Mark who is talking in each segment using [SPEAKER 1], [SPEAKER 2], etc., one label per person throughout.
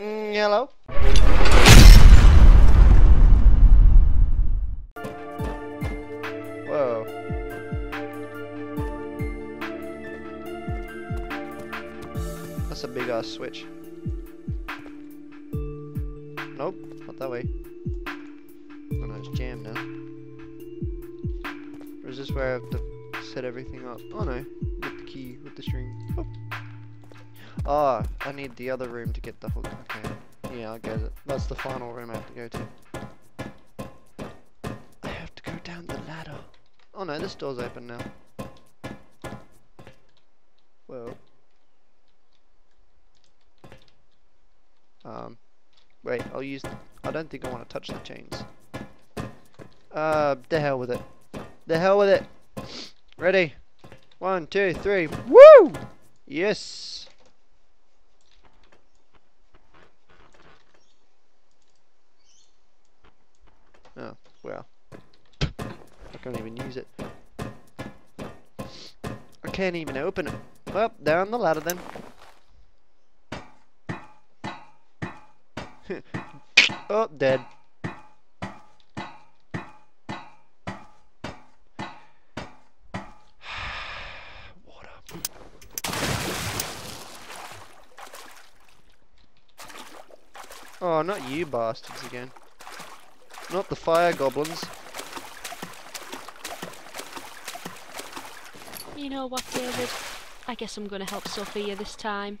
[SPEAKER 1] Mm, hello? Whoa. That's a big ass switch. Nope, not that way. Oh no, it's jammed now. Or is this where I have to set everything up? Oh no, with the key, with the string. Oh. Ah, I need the other room to get the hook. Okay. Yeah, I get it. That's the final room I have to go to. I have to go down the ladder. Oh no, this door's open now. Well. Um, wait, I'll use... the. I don't think I want to touch the chains. Uh, the hell with it. The hell with it. Ready? One, two, three. Woo! Yes! Oh, well. I can't even use it. I can't even open it. Well, down the ladder then. oh, dead. Oh, not you bastards again. Not the fire goblins.
[SPEAKER 2] You know what, David? I guess I'm going to help Sophia this time.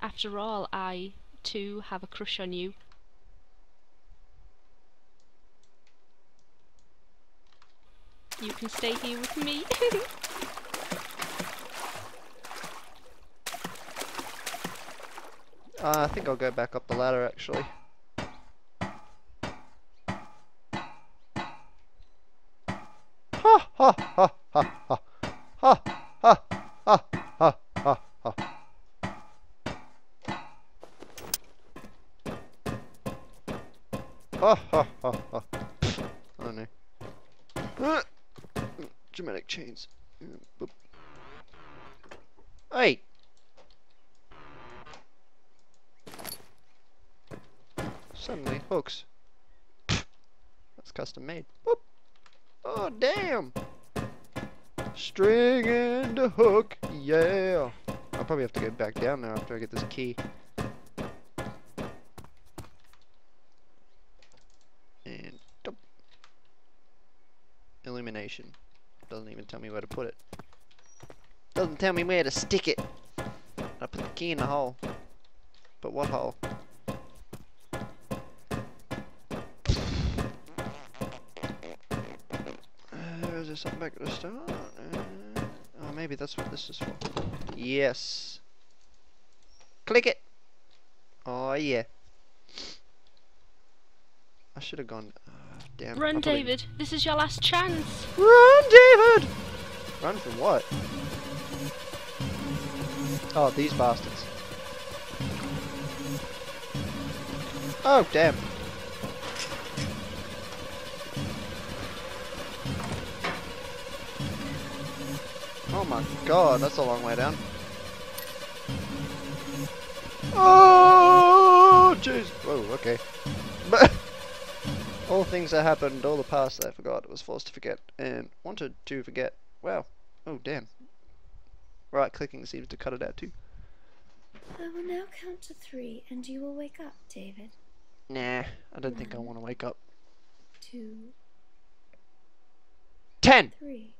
[SPEAKER 2] After all, I, too, have a crush on you. You can stay here with me.
[SPEAKER 1] Uh, I think I'll go back up the ladder actually. Ha ha ha ha ha ha ha ha ha ha ha. Ha ha ha. Oh no. Ah! Dramatic chains. Boop. Hey! Suddenly, hooks. That's custom made. Whoop. Oh, damn! String and a hook, yeah! I'll probably have to go back down there after I get this key. And dump. Illumination. Doesn't even tell me where to put it. Doesn't tell me where to stick it. I put the key in the hole. But what hole? Something back at the start? Uh, oh, maybe that's what this is for. Yes. Click it. Oh yeah. I should have gone. Uh, damn.
[SPEAKER 2] Run,
[SPEAKER 1] probably-
[SPEAKER 2] David. This is your last chance.
[SPEAKER 1] Run, David! Run from what? Oh, these bastards. Oh, damn. Oh my god, that's a long way down. Oh, jeez. Whoa, okay. But all things that happened, all the past that I forgot, I was forced to forget, and wanted to forget. Wow. Oh, damn. Right clicking seems to cut it out too.
[SPEAKER 3] I will now count to three, and you will wake up, David.
[SPEAKER 1] Nah, I don't think I want to wake up.
[SPEAKER 3] Two.
[SPEAKER 1] Ten!
[SPEAKER 3] three.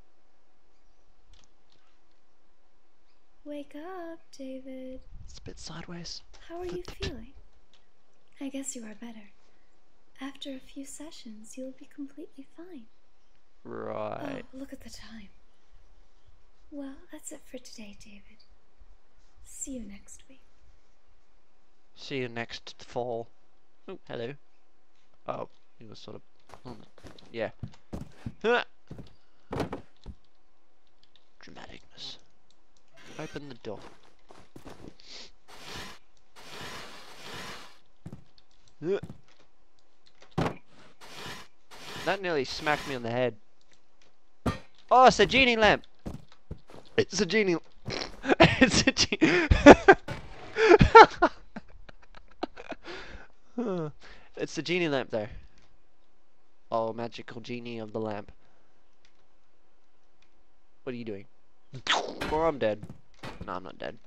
[SPEAKER 3] Wake up, David.
[SPEAKER 1] It's a bit sideways.
[SPEAKER 3] How are you feeling? I guess you are better. After a few sessions, you will be completely fine.
[SPEAKER 1] Right.
[SPEAKER 3] Oh, look at the time. Well, that's it for today, David. See you next week.
[SPEAKER 1] See you next fall. Oh, hello. Oh, he was sort of. on the- Yeah. Dramaticness. Open the door. That nearly smacked me on the head. Oh, it's a genie lamp. It's a genie. it's a genie. it's the genie lamp there. Oh, magical genie of the lamp. What are you doing? Or I'm dead. No, I'm not dead.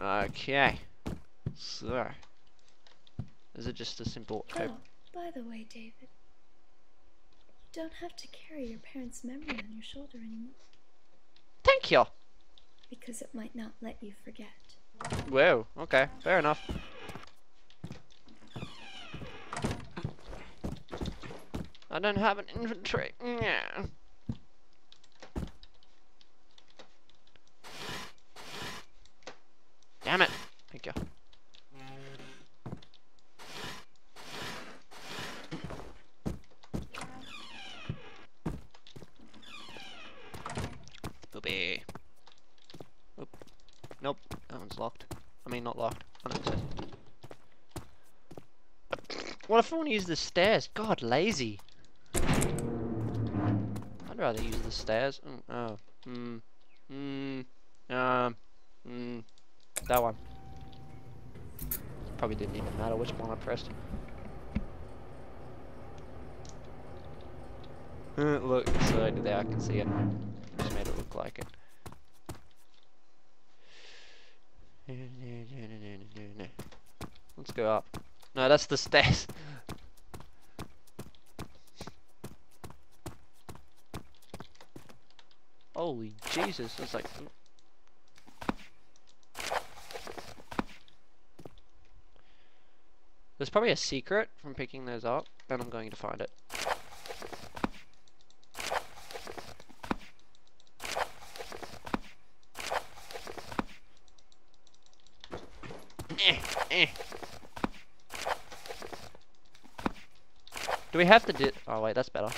[SPEAKER 1] Okay. So. Is it just a simple
[SPEAKER 3] Oh, by the way, David, you don't have to carry your parents' memory on your shoulder anymore
[SPEAKER 1] Thank you!
[SPEAKER 3] because it might not let you forget.
[SPEAKER 1] Whoa, okay, fair enough. I don't have an inventory. Yeah. Damn it. Thank you. Booby. Oop. Nope, that one's locked. I mean, not locked. What if I want to use the stairs? God, lazy. I'd rather use the stairs. Mm, oh. Hmm. Hmm. Um. Hmm. That one. Probably didn't even matter which one I pressed. Uh, look, so there I can see it. Just made it look like it. Let's go up. No, that's the stairs. Holy Jesus, it's like... There's probably a secret from picking those up, and I'm going to find it. Eh, eh. Do we have to do? Oh wait, that's better.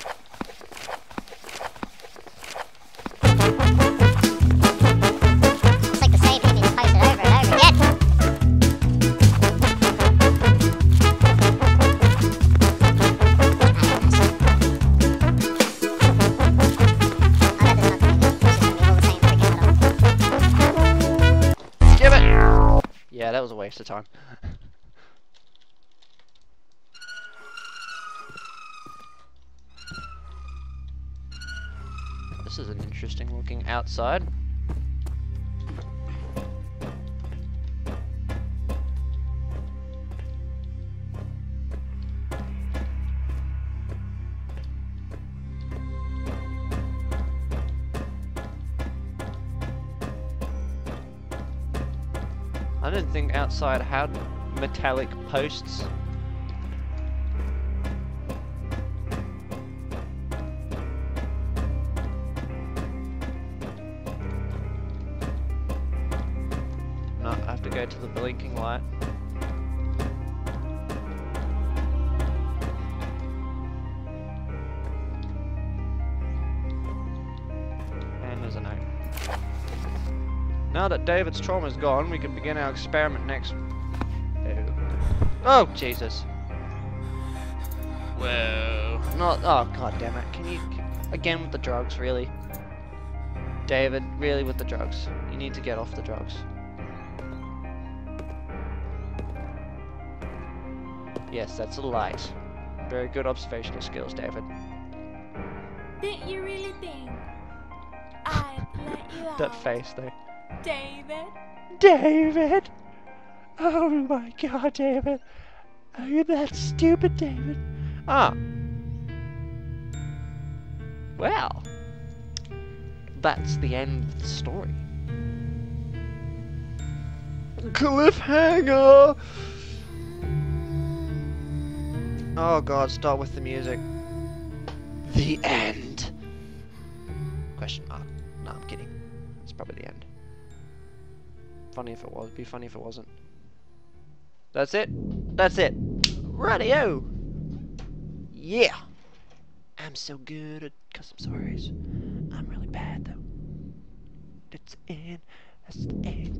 [SPEAKER 4] Of
[SPEAKER 1] time. This is an interesting looking outside. I didn't think outside had metallic posts. No, I have to go to the blinking light. Now that David's trauma is gone, we can begin our experiment next. Oh, Jesus. Whoa. Not. Oh, god damn it. Can you. Again with the drugs, really? David, really with the drugs. You need to get off the drugs. Yes, that's a light. Very good observational skills, David.
[SPEAKER 5] Did you really think I'd let you out?
[SPEAKER 1] That face, though.
[SPEAKER 5] David?
[SPEAKER 1] David! Oh my god, David! Are you that stupid, David? Ah. Well. That's the end of the story. Cliffhanger! Oh god, start with the music. The end. Funny if it was. Be funny if it wasn't. That's it. That's it. Radio. Yeah. I'm so good at custom stories. I'm really bad though. That's the end. That's the end.